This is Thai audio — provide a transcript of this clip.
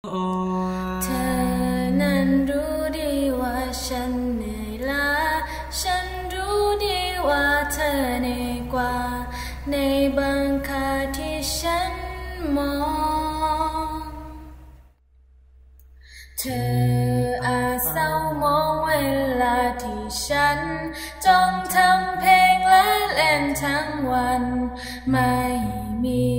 เธอนั้นรู้ดีว่าฉันเหนื่อยล้า ฉันรู้ดีว่าเธอเหนื่อยกว่า ในบางคาที่ฉันมอง เธออาเศร้ามองเวลาที่ฉันจ้องทำเพลงและเล่นทั้งวัน ไม่มี